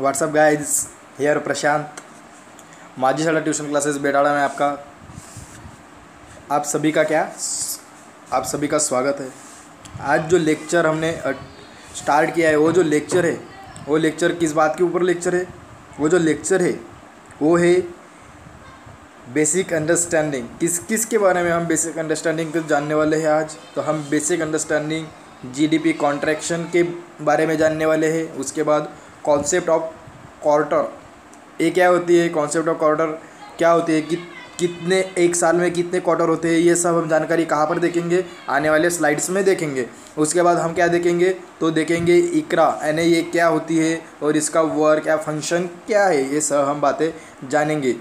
WhatsApp guys here Prashant Maji साढ़ा tuition classes बेटाड़ा में आपका आप सभी का क्या आप सभी का स्वागत है आज जो लेक्चर हमने स्टार्ट किया है वो जो लेक्चर है वो लेक्चर किस बात के ऊपर लेक्चर है वो जो लेक्चर है वो है बेसिक अंडरस्टैंडिंग किस किस के बारे में हम बेसिक अंडरस्टैंडिंग को जानने वाले हैं आज तो हम बेसिक अंडरस्टैंडिंग जीडीपी कॉन्ट्रैक्शन के बारे में जानने वाले हैं उसके बाद कॉन्सेप्ट ऑफ क्वार्टर ये क्या होती है कॉन्सेप्ट ऑफ क्वार्टर क्या होती है कि कितने एक साल में कितने क्वार्टर होते हैं ये सब हम जानकारी कहाँ पर देखेंगे आने वाले स्लाइड्स में देखेंगे उसके बाद हम क्या देखेंगे तो देखेंगे इकरा यानी ये क्या होती है और इसका वर्क या फंक्शन क्या है ये सब हम बातें जानेंगे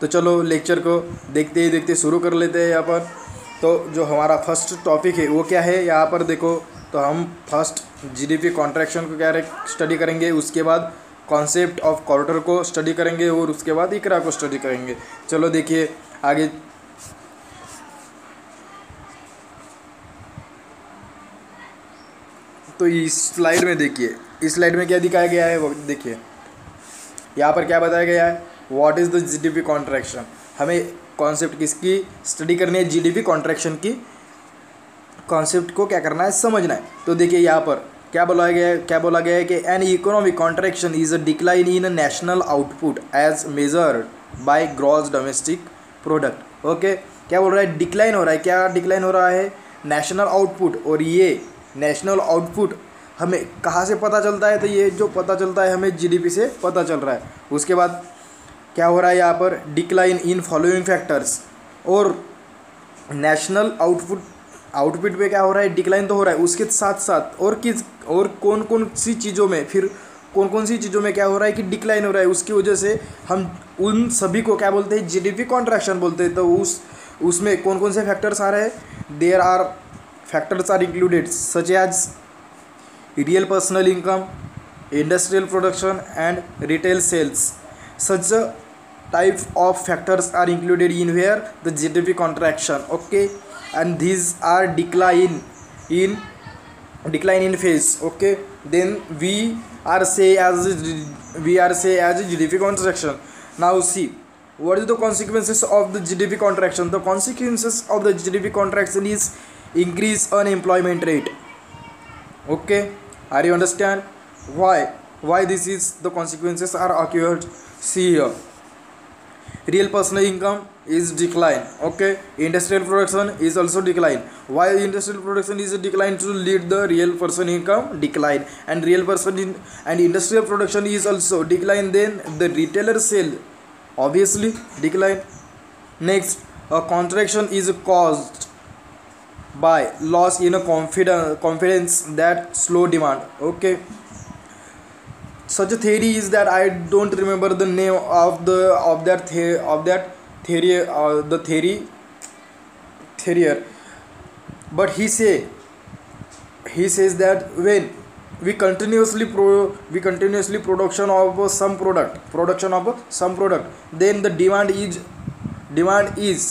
तो चलो लेक्चर को देखते ही देखते शुरू कर लेते हैं अपन तो जो हमारा फर्स्ट टॉपिक है वो क्या है यहाँ पर देखो तो हम फर्स्ट जीडीपी कॉन्ट्रैक्शन को क्या स्टडी करेंगे उसके बाद कॉन्सेप्ट ऑफ क्वार्टर को स्टडी करेंगे और उसके बाद इकरा को स्टडी करेंगे चलो देखिए आगे तो इस स्लाइड में देखिए इस स्लाइड में क्या दिखाया गया है वो देखिए यहाँ पर क्या बताया गया है what is the GDP contraction हमें कॉन्सेप्ट किसकी स्टडी करनी है जीडीपी कॉन्ट्रैक्शन की कॉन्सेप्ट को क्या करना है समझना है तो देखिए यहाँ पर क्या बोला गया क्या बोला गया है कि an economic contraction is a decline in national output as measure by gross domestic product okay क्या बोल रहा है डिक्लाइन हो रहा है क्या डिक्लाइन हो रहा है नेशनल आउटपुट और ये नेशनल आउटपुट हमें कहाँ से पता चलता है तो ये जो पता चलता है हमें जीडीपी से पता चल रहा है उसके बाद क्या हो रहा है यहाँ पर डिक्लाइन इन फॉलोइंग फैक्टर्स और नेशनल आउटपुट आउटपुट पे क्या हो रहा है डिक्लाइन तो हो रहा है उसके साथ साथ और किस और कौन कौन सी चीज़ों में फिर कौन कौन सी चीज़ों में क्या हो रहा है कि डिक्लाइन हो रहा है उसकी वजह से हम उन सभी को क्या बोलते हैं जीडीपी कॉन्ट्रैक्शन बोलते हैं तो उस उसमें कौन कौन से फैक्टर्स आ रहे हैं there are factors are included such as real personal income industrial production and retail sales such Type of factors are included in where the GDP contraction okay and these are decline in decline in phase okay then we are say as we are say as GDP contraction now see what is the consequences of the GDP contraction the consequences of the GDP contraction is increase unemployment rate okay are you understand why why this is the consequences are occurred see here real personal income is decline okay industrial production is also decline why industrial production is a decline to lead the real person income decline and real person in and industrial production is also decline then the retailer sale obviously decline next a contraction is caused by loss in a confidence confidence that slow demand okay such a theory is that I don't remember the name of the of that the, of that theory uh, the theory theory but he say he says that when we continuously pro we continuously production of some product production of some product then the demand is demand is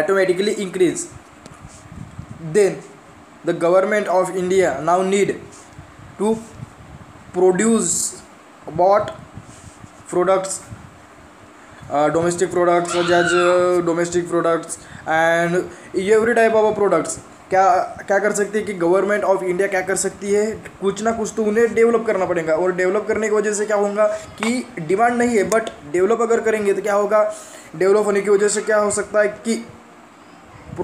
automatically increase then the government of india now need to produce about products domestic products जज domestic products and every type of products क्या क्या कर सकती है कि government of India क्या कर सकती है कुछ ना कुछ तो उन्हें डेवलप करना पड़ेगा और डेवलप करने की वजह से क्या होगा कि डिमांड नहीं है बट डेवलप अगर करेंगे तो क्या होगा डेवलप होने की वजह से क्या हो सकता है कि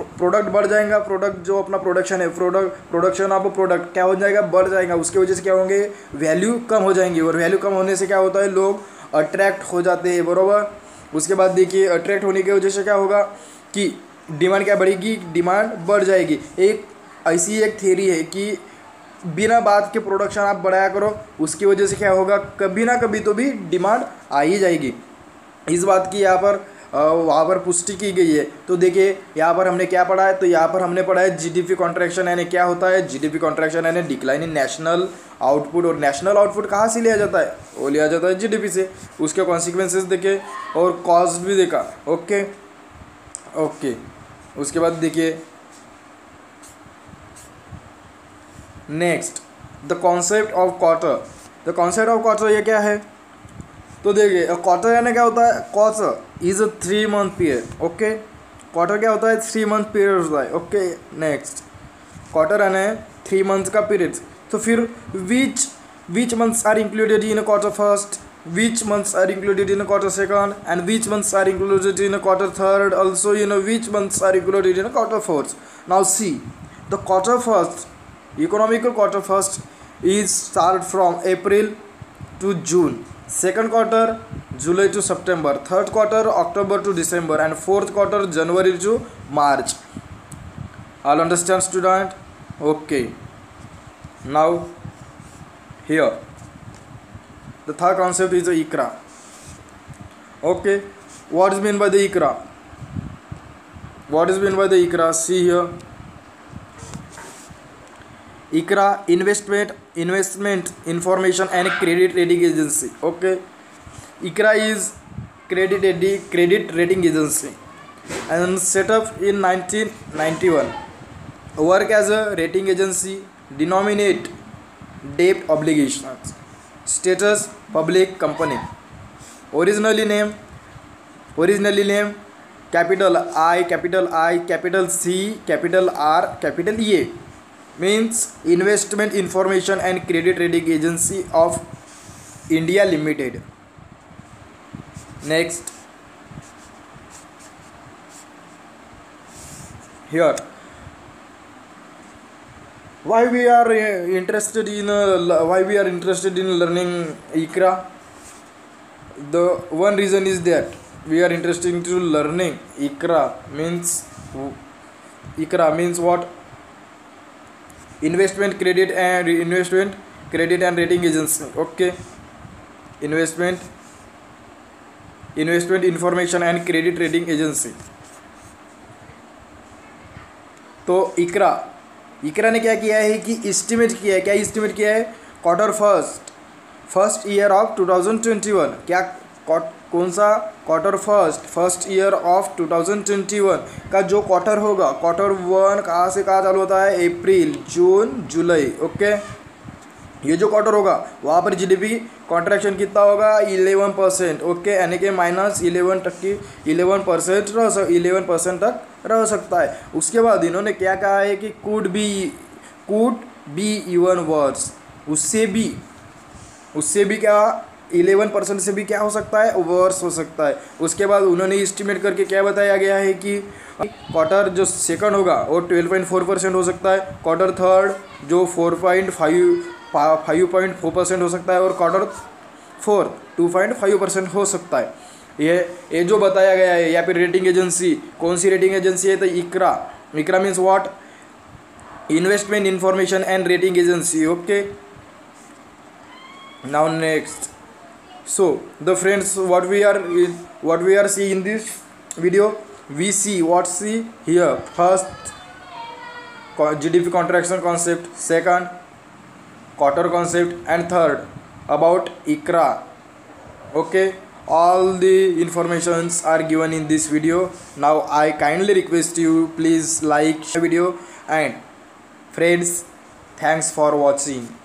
प्रोडक्ट बढ़ जाएगा प्रोडक्ट जो अपना प्रोडक्शन है प्रोडक्ट प्रोडक्शन ऑफ प्रोडक्ट क्या हो जाएगा बढ़ जाएगा उसकी वजह से क्या होंगे वैल्यू कम हो जाएंगी और वैल्यू कम होने से क्या होता है लोग अट्रैक्ट हो जाते हैं बरोबर उसके बाद देखिए अट्रैक्ट होने की वजह से क्या होगा कि डिमांड क्या बढ़ेगी डिमांड बढ़ जाएगी एक ऐसी एक थेरी है कि बिना बात के प्रोडक्शन आप बढ़ाया करो उसकी वजह से क्या होगा कभी ना कभी तो भी डिमांड आ ही जाएगी इस बात की यहाँ पर वहाँ पर पुष्टि की गई है तो देखिए यहाँ पर हमने क्या पढ़ा है तो यहाँ पर हमने पढ़ा है जीडीपी कॉन्ट्रैक्शन यानी क्या होता है जीडीपी कॉन्ट्रैक्शन यानी डिक्लाइन इन नेशनल आउटपुट और नेशनल आउटपुट कहाँ से लिया जाता है वो लिया जाता है जीडीपी से उसके कॉन्सिक्वेंसेज देखे और कॉज भी देखा ओके ओके उसके बाद देखिए next the concept of quarter the concept of quarter ये क्या है तो देखिए क्वार्टर यानी क्या होता है quarter is a three month period okay quarter क्या होता है थ्री मंथ पीरियड होता है ओके नेक्स्ट क्वार्टर यानी थ्री मंथ का पीरियड तो फिर which which months are included in quarter first which months are included in quarter second and which months are included in quarter third also you know which months are included in quarter fourth now see the quarter first economical quarter first is start from April to June Second quarter July to September, third quarter October to December, and fourth quarter January to March. All understand, student? Okay. Now here the third concept is the ICRA. Okay, what is meant by the ICRA? What is meant by the ICRA? See here. ICRA, investment Investment Information and Credit Rating Agency. Okay, ICRA is credit rating agency and set up in 1991. Work as a rating agency, denominate debt obligations, status public company. Originally name capital I, capital C, capital R, capital E means investment information and credit rating agency of india limited next here why we are uh, interested in uh, why we are interested in learning ikra the one reason is that we are interested in learning ikra means ikra means what investment credit and investment credit and rating agency okay investment investment information and credit rating agency तो इकरा इकरा ने क्या किया है कि estimate किया है क्या estimate किया है quarter first first year of 2021 क्या कौन सा quarter first first year of 2021 का जो क्वार्टर होगा क्वार्टर वन कहाँ से कहाँ चालू होता है अप्रैल जून जुलाई ओके ये जो क्वार्टर होगा वहाँ पर जीडीपी कॉन्ट्रैक्शन कितना होगा 11 परसेंट ओके यानी कि माइनस इलेवन तक की इलेवन परसेंट रह सक इलेवन परसेंट तक रह सकता है उसके बाद इन्होंने क्या कहा है कि could be could be even worse उससे भी उससे भी क्या इलेवन परसेंट से भी क्या हो सकता है वर्स हो सकता है उसके बाद उन्होंने इस्टीमेट करके क्या बताया गया है कि क्वार्टर जो सेकंड होगा वो ट्वेल्व पॉइंट फोर परसेंट हो सकता है क्वार्टर थर्ड जो four point five five point four percent हो सकता है और quarter fourth two point five percent हो सकता है ये ये जो बताया गया है या फिर रेटिंग एजेंसी कौन सी रेटिंग एजेंसी है तो ICRA ICRA means what investment information and rating agency okay now next so the friends what we are what we are seeing in this video we see what see here first GDP contraction concept second quarter concept and third about ICRA okay all the informations are given in this video now I kindly request you please like the video and friends thanks for watching